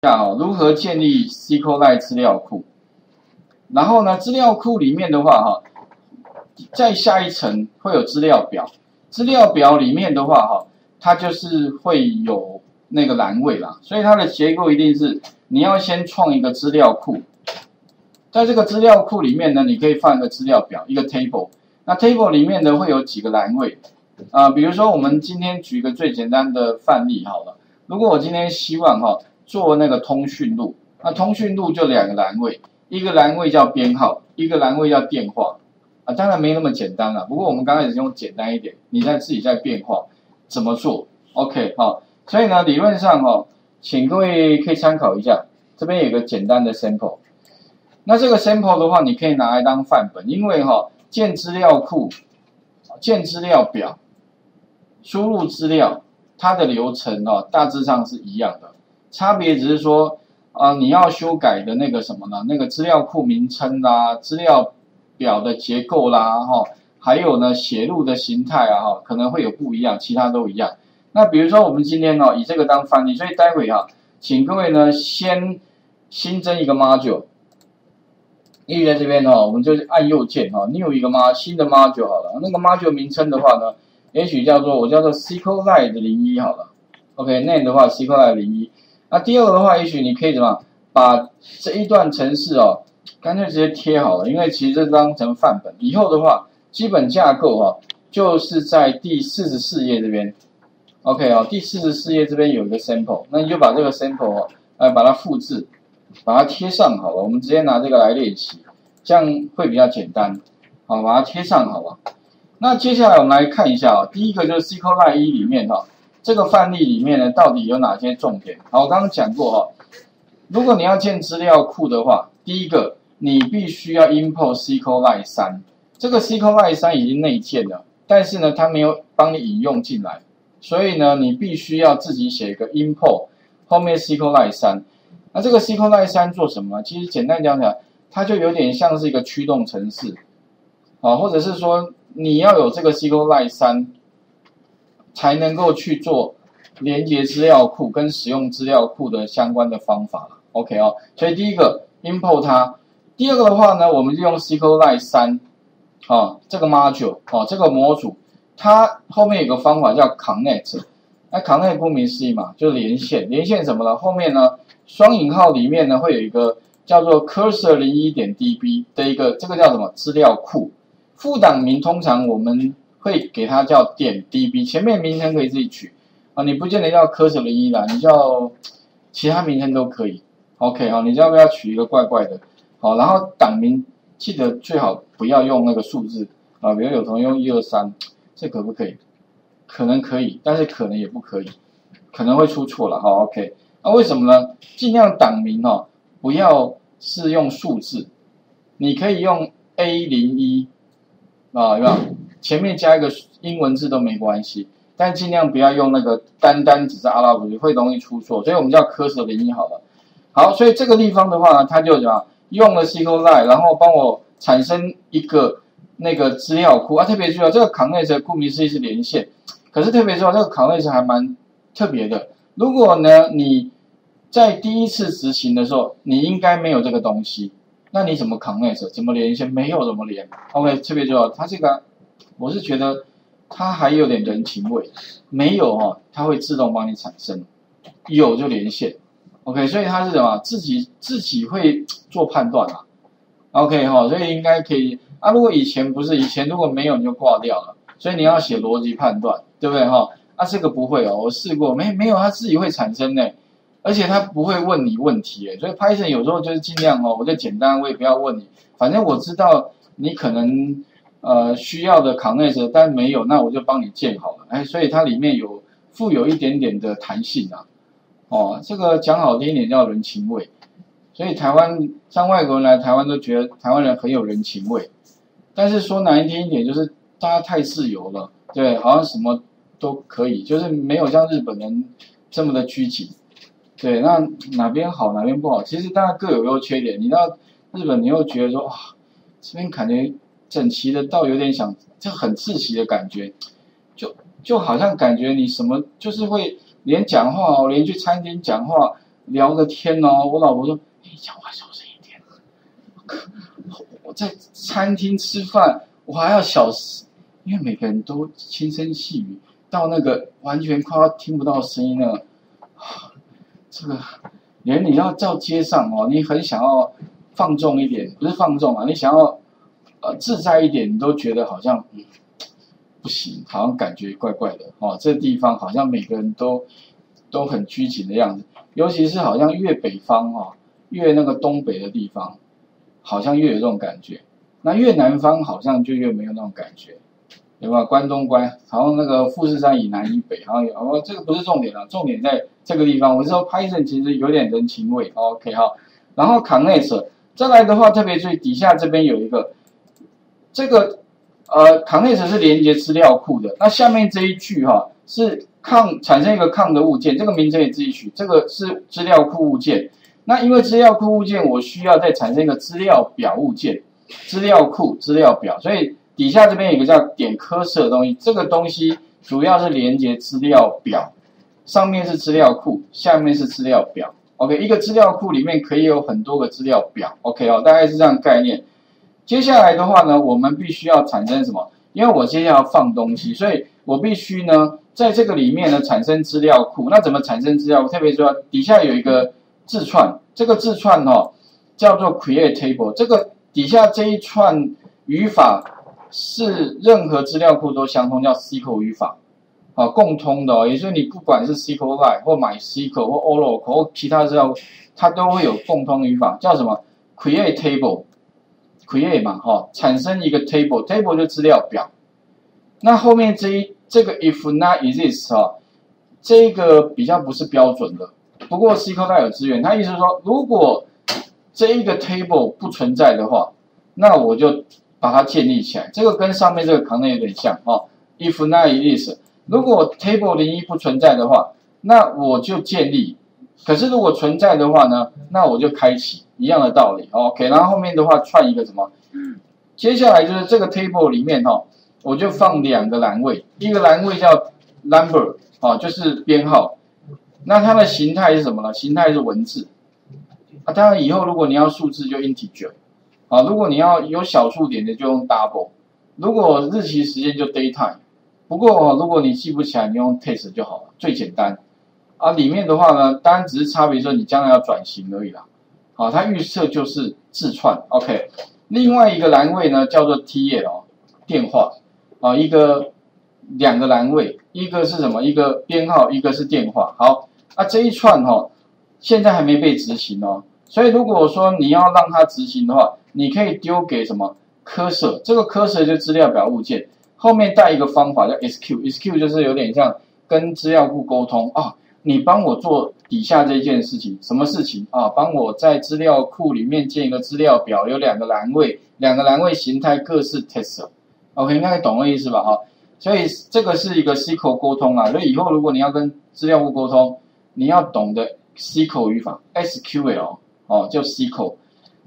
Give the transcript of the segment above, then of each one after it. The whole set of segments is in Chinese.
下如何建立 SQLite 资料库？然后呢，资料库里面的话哈，在下一层会有资料表，资料表里面的话哈，它就是会有那个栏位啦，所以它的结构一定是你要先创一个资料库，在这个资料库里面呢，你可以放一个资料表，一个 table，那 table 里面呢会有几个栏位。啊，比如说我们今天举一个最简单的范例好了，如果我今天希望哈。做那个通讯录，那通讯录就两个栏位，一个栏位叫编号，一个栏位叫电话，啊，当然没那么简单了。不过我们刚开始用简单一点，你再自己再变化怎么做？OK，好，所以呢，理论上哦，请各位可以参考一下，这边有个简单的 sample。那这个 sample 的话，你可以拿来当范本，因为哈，建资料库、建资料表、输入资料，它的流程哦，大致上是一样的。差别只是说，啊，你要修改的那个什么呢？那个资料库名称啦，资料表的结构啦，哈，还有呢，写入的形态啊，哈，可能会有不一样，其他都一样。那比如说我们今天呢，以这个当范例，所以待会啊，请各位呢先新增一个 module，例如在这边哈，我们就按右键哈，new 一个 m 新的 module 好了。那个 module 名称的话呢，也许叫做我叫做 SQLite 零一好了。OK，name 的话 SQLite 零一。那第二个的话，也许你可以怎么把这一段程式哦，干脆直接贴好了，因为其实这当成范本。以后的话，基本架构哈，就是在第四十四页这边。OK 哦，第四十四页这边有一个 sample，那你就把这个 sample 哦，来把它复制，把它贴上好了。我们直接拿这个来练习，这样会比较简单。好，把它贴上好了。那接下来我们来看一下啊，第一个就是 SQLite 一里面哈。这个范例里面呢，到底有哪些重点？好，我刚刚讲过哈，如果你要建资料库的话，第一个你必须要 import SQLite 三，这个 SQLite 三已经内建了，但是呢，它没有帮你引用进来，所以呢，你必须要自己写一个 import 后面 SQLite 三。那这个 SQLite 三做什么？其实简单讲讲，它就有点像是一个驱动程式，啊，或者是说你要有这个 SQLite 三。才能够去做连接资料库跟使用资料库的相关的方法。OK 哦，所以第一个 import 它，第二个的话呢，我们就用 SQLite 三，啊，这个 module，啊，这个模组，它后面有个方法叫 connect，那 connect 顾名思义嘛，就连线，连线什么呢？后面呢，双引号里面呢会有一个叫做 cursor 零一点 db 的一个，这个叫什么资料库？副档名通常我们。会给它叫点 DB，前面名称可以自己取啊，你不见得要科舍零一啦，你叫其他名称都可以。OK 好，你要不要取一个怪怪的？好，然后档名记得最好不要用那个数字啊，比如有同学用一二三，这可不可以？可能可以，但是可能也不可以，可能会出错了。好，OK，那为什么呢？尽量档名哦，不要是用数字，你可以用 A 零一啊，有没有？前面加一个英文字都没关系，但尽量不要用那个单单只是阿拉伯语，会容易出错。所以我们叫科舍零一好了。好，所以这个地方的话呢，它就什么用了 SQL Lite，然后帮我产生一个那个资料库啊。特别注意，这个 connect 顾名思义是连线，可是特别重要，这个 connect 还蛮特别的。如果呢你在第一次执行的时候，你应该没有这个东西，那你怎么 connect？怎么连线？没有怎么连？OK，特别重要，它这个。我是觉得它还有点人情味，没有哈，它会自动帮你产生，有就连线，OK，所以它是什么？自己自己会做判断啊，OK 哈，所以应该可以啊。如果以前不是以前如果没有你就挂掉了，所以你要写逻辑判断，对不对哈？啊，这个不会哦，我试过，没没有，它自己会产生呢，而且它不会问你问题诶，所以 Python 有时候就是尽量哦，我就简单，我也不要问你，反正我知道你可能。呃，需要的 connect，但没有，那我就帮你建好了。哎，所以它里面有富有一点点的弹性啊。哦，这个讲好听一点叫人情味。所以台湾像外国人来台湾都觉得台湾人很有人情味，但是说难听一点就是大家太自由了，对，好像什么都可以，就是没有像日本人这么的拘谨。对，那哪边好哪边不好，其实大家各有优缺点。你到日本，你又觉得说哇，这边感觉。整齐的倒有点想，就很窒息的感觉，就就好像感觉你什么就是会连讲话哦，连去餐厅讲话，聊个天哦，我老婆说：“你讲话小声一点。”我在餐厅吃饭，我还要小声，因为每个人都轻声细语，到那个完全快要听不到声音了。这个连你要到街上哦，你很想要放纵一点，不是放纵啊，你想要呃自在一点，你都觉得好像不行，好像感觉怪怪的哦。这地方好像每个人都都很拘谨的样子，尤其是好像越北方哦，越那个东北的地方。好像越有这种感觉，那越南方好像就越没有那种感觉，对吧？关东关，好像那个富士山以南以北，好像有哦，这个不是重点了，重点在这个地方。我是说，Python 其实有点人情味，OK 哈。然后 Connect 再来的话，特别注意底下这边有一个，这个呃 Connect 是连接资料库的，那下面这一句哈是抗产生一个抗的物件，这个名称也自己取，这个是资料库物件。那因为资料库物件，我需要再产生一个资料表物件，资料库资料表，所以底下这边有个叫点 cursor 的东西，这个东西主要是连接资料表，上面是资料库，下面是资料表。OK，一个资料库里面可以有很多个资料表。OK 哦，大概是这样概念。接下来的话呢，我们必须要产生什么？因为我接下来要放东西，所以我必须呢在这个里面呢产生资料库。那怎么产生资料？特别说底下有一个。字串这个字串哦，叫做 create table。这个底下这一串语法是任何资料库都相通，叫 SQL 语法，啊，共通的哦。也就是你不管是 SQLite 或 MySQL 或 Oracle 或其他资料，它都会有共通语法，叫什么 create table create 嘛，哈，产生一个 table，table 就资料表。那后面这一这个 if not exists 啊，这个比较不是标准的。不过 SQL 有资源，他意思是说，如果这一个 table 不存在的话，那我就把它建立起来。这个跟上面这个 connect 有点像哦。If not is，如果 table 零一不存在的话，那我就建立。可是如果存在的话呢，那我就开启，一样的道理。OK，然后后面的话串一个什么？接下来就是这个 table 里面哈，我就放两个栏位，一个栏位叫 number，啊，就是编号。那它的形态是什么呢？形态是文字啊。当然以后如果你要数字就 integer 啊，如果你要有小数点的就用 double，如果日期时间就 daytime。不过如果你记不起来，你用 test 就好了，最简单啊。里面的话呢，当然只是差别说你将来要转型而已啦。好，它预设就是字串，OK。另外一个栏位呢叫做 TL 电话啊，一个两个栏位，一个是什么？一个编号，一个是电话。好。啊，这一串哈，现在还没被执行哦。所以如果说你要让它执行的话，你可以丢给什么 cursor？这个 cursor 就资料表物件，后面带一个方法叫 sq，sq 就是有点像跟资料库沟通啊。你帮我做底下这件事情，什么事情啊？帮我在资料库里面建一个资料表，有两个栏位，两个栏位形态各是 test。OK，应该懂我意思吧？哈，所以这个是一个 SQL 沟通啊。所以以后如果你要跟资料库沟通，你要懂得 SQL 语法，SQL 哦，叫 SQL，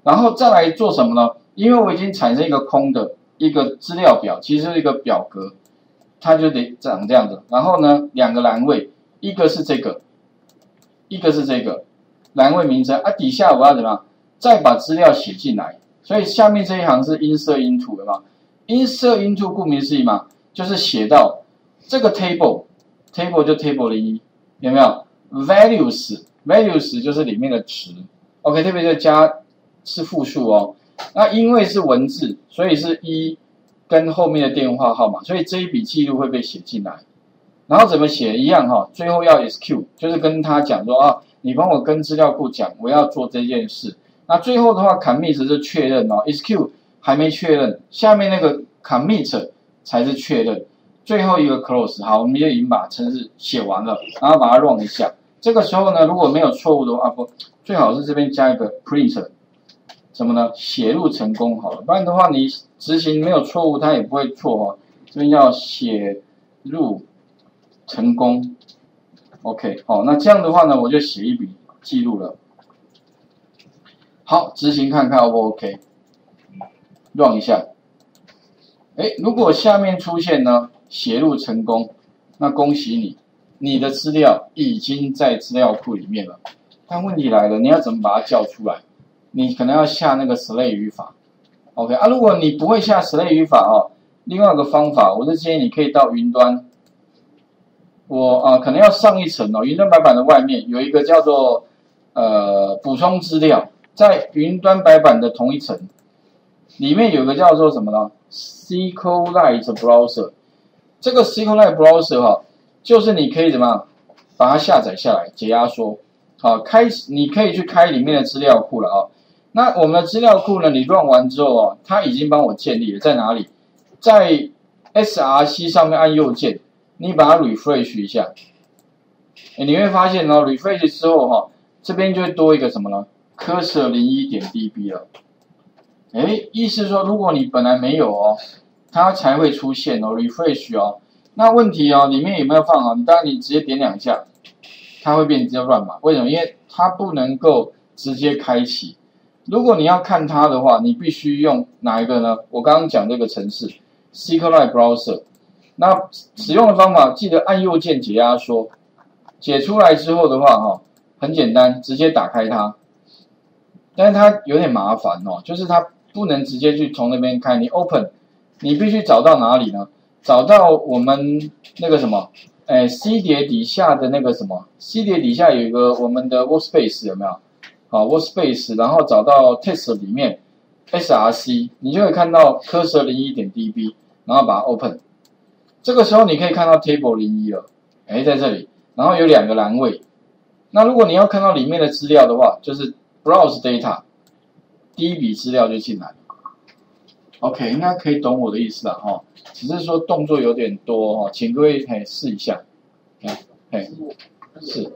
然后再来做什么呢？因为我已经产生一个空的一个资料表，其实是一个表格，它就得长这样子。然后呢，两个栏位，一个是这个，一个是这个栏位名称啊。底下我要怎么样？再把资料写进来。所以下面这一行是 insert into 的嘛？insert into 顾名思义嘛，就是写到这个 table，table 就 table 的一，有没有？values，values 就是里面的值，OK，特别是加是复数哦。那因为是文字，所以是一跟后面的电话号码，所以这一笔记录会被写进来。然后怎么写一样哈，最后要 SQ，就是跟他讲说啊，你帮我跟资料库讲，我要做这件事。那最后的话，commit 是确认哦，SQ 还没确认，下面那个 commit 才是确认。最后一个 close，好，我们就已经把程式写完了，然后把它 run 一下。这个时候呢，如果没有错误的话，不，最好是这边加一个 print，什么呢？写入成功好了，不然的话你执行没有错误，它也不会错哦。这边要写入成功，OK，好，那这样的话呢，我就写一笔记录了。好，执行看看 O 不 OK？乱一下，哎，如果下面出现呢，写入成功，那恭喜你。你的资料已经在资料库里面了但问题来了，你要怎么把它叫出来？你可能要下那个 slay 语法，OK 啊？如果你不会下 slay 语法哦，另外一个方法，我是建议你可以到云端，我啊可能要上一层哦，云端白板的外面有一个叫做呃补充资料，在云端白板的同一层，里面有个叫做什么呢？SQLite Browser，这个 SQLite Browser 哈，就是你可以怎么把它下载下来，解压缩，好开始你可以去开里面的资料库了啊。那我们的资料库呢？你乱完之后哦，它已经帮我建立了，在哪里？在 src 上面按右键，你把它 refresh 一下，你会发现哦，refresh 之后哈，这边就会多一个什么呢？cursor 零一点 db 了。哎，意思说如果你本来没有哦，它才会出现哦，refresh 哦。那问题哦，里面有没有放啊？你当然你直接点两下，它会变直接乱码。为什么？因为它不能够直接开启。如果你要看它的话，你必须用哪一个呢？我刚刚讲这个程式，SQLite Browser。那使用的方法，记得按右键解压缩，解出来之后的话，哈，很简单，直接打开它。但是它有点麻烦哦，就是它不能直接去从那边开，你 Open，你必须找到哪里呢？找到我们那个什么，哎，C 碟底下的那个什么，C 碟底下有一个我们的 Workspace 有没有？好，Workspace，然后找到 Test 里面 src，你就会看到 cursor 零一点 db，然后把它 Open，这个时候你可以看到 Table 零一了，哎，在这里，然后有两个栏位，那如果你要看到里面的资料的话，就是 Browse Data，第一笔资料就进来，OK，应该可以懂我的意思了哈，只是说动作有点多哈，请各位嘿试一下，哎，嘿，是。